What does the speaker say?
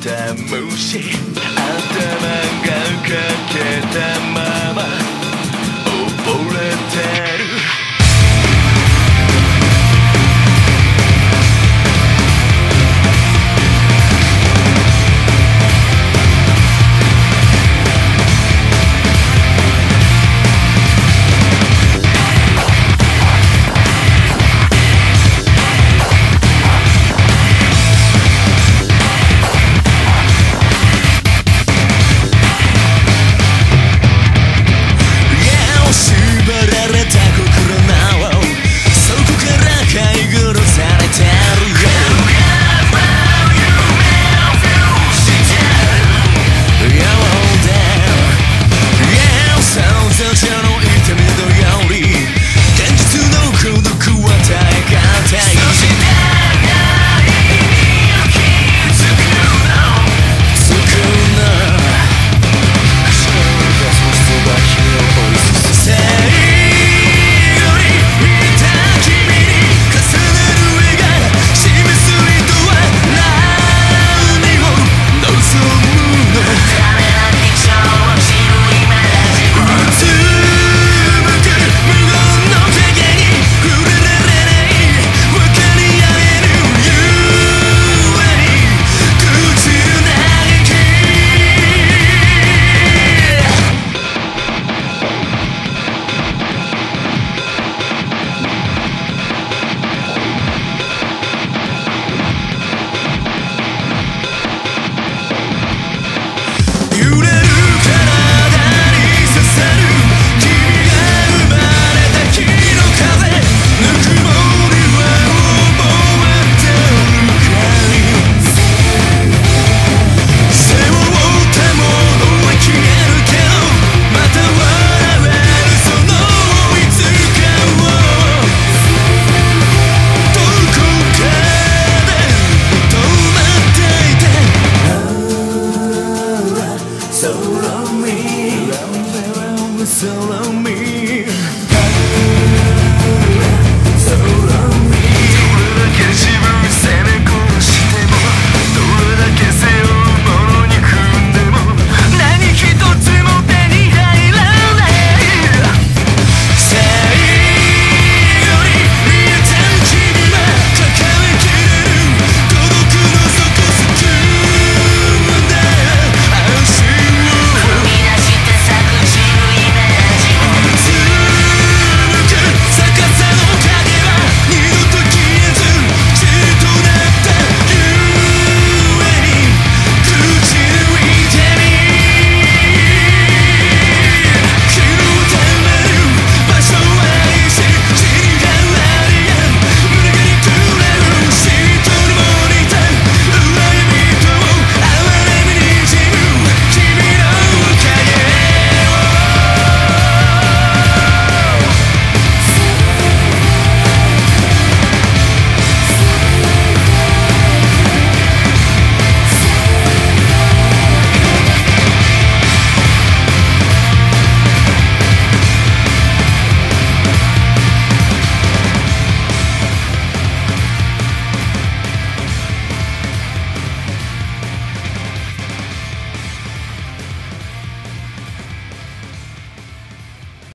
Mushi.